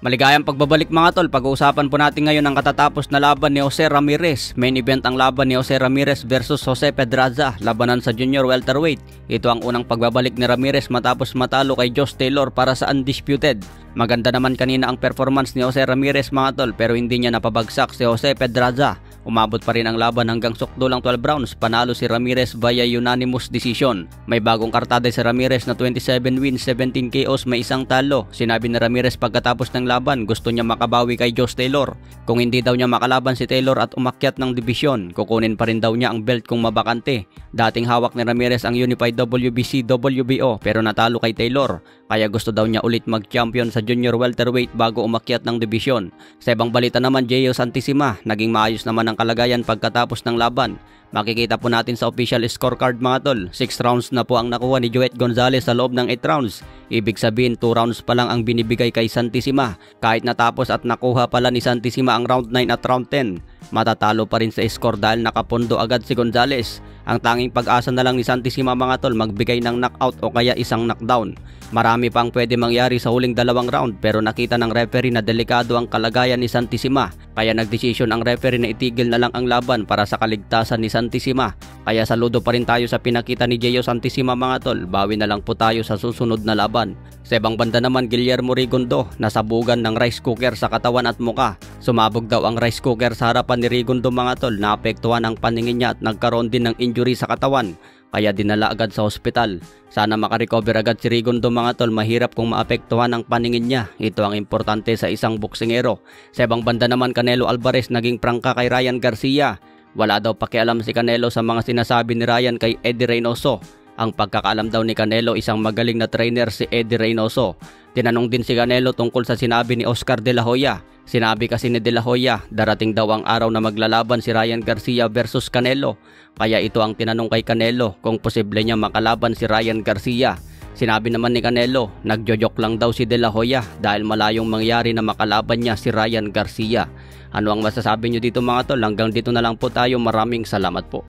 Maligayang pagbabalik mga tol, pag-uusapan po natin ngayon ang katatapos na laban ni Jose Ramirez. Main event ang laban ni Jose Ramirez versus Jose Pedraza, labanan sa junior welterweight. Ito ang unang pagbabalik ni Ramirez matapos matalo kay Josh Taylor para sa undisputed. Maganda naman kanina ang performance ni Jose Ramirez mga tol pero hindi niya napabagsak si Jose Pedraza. Umabot pa rin ang laban hanggang sukdulang 12 rounds, panalo si Ramirez via unanimous decision. May bagong kartada si Ramirez na 27 wins, 17 KOs, may isang talo. Sinabi ni Ramirez pagkatapos ng laban, gusto niya makabawi kay Josh Taylor. Kung hindi daw niya makalaban si Taylor at umakyat ng dibisyon, kukunin pa rin daw niya ang belt kung mabakante. Dating hawak ni Ramirez ang Unified WBC WBO pero natalo kay Taylor. Kaya gusto daw niya ulit mag-champion sa junior welterweight bago umakyat ng dibisyon. Sa ibang balita naman, Jeyo Santissima, naging maayos naman ang kalagayan pagkatapos ng laban. Makikita po natin sa official scorecard mga tol. 6 rounds na po ang nakuha ni Joet Gonzalez sa loob ng 8 rounds. Ibig sabihin 2 rounds pa lang ang binibigay kay Santissima. Kahit natapos at nakuha pala ni Santissima ang round 9 at round 10. Matatalo pa rin sa score dahil nakapondo agad si Gonzalez. Ang tanging pag-asa na lang ni Santissima mga tol magbigay ng knockout o kaya isang knockdown. Marami pang pwede mangyari sa huling dalawang round pero nakita ng referee na delikado ang kalagayan ni Santissima kaya nagdesisyon ang referee na itigil na lang ang laban para sa kaligtasan ni Santissima. Kaya saludo pa rin tayo sa pinakita ni Jeyo Santissima mga tol. Bawi na lang po tayo sa susunod na laban. Sa ibang banda naman Guillermo Rigondo nasabugan ng rice cooker sa katawan at muka. Sumabog daw ang rice cooker sa harapan ni Rigondo mga tol. Naapektuhan ang paningin niya at nagkaroon din ng injury sa katawan kaya dinala agad sa ospital. Sana makarecover agad si Rigondo mga tol, mahirap kung maapektuhan ang paningin niya. Ito ang importante sa isang boksingero. Sa ibang banda naman Canelo Alvarez naging prangka kay Ryan Garcia. Wala daw pakialam si Canelo sa mga sinasabi ni Ryan kay Eddie Reynoso. Ang pagkakaalam daw ni Canelo isang magaling na trainer si Eddie Reynoso. Tinanong din si Canelo tungkol sa sinabi ni Oscar De La Hoya. Sinabi kasi ni De La Hoya, darating daw ang araw na maglalaban si Ryan Garcia versus Canelo. Kaya ito ang tinanong kay Canelo kung posible niya makalaban si Ryan Garcia. Sinabi naman ni Canelo, nagjojok lang daw si De La Hoya dahil malayong mangyari na makalaban niya si Ryan Garcia. Ano ang masasabi niyo dito mga tol? Hanggang dito na lang po tayo. Maraming salamat po.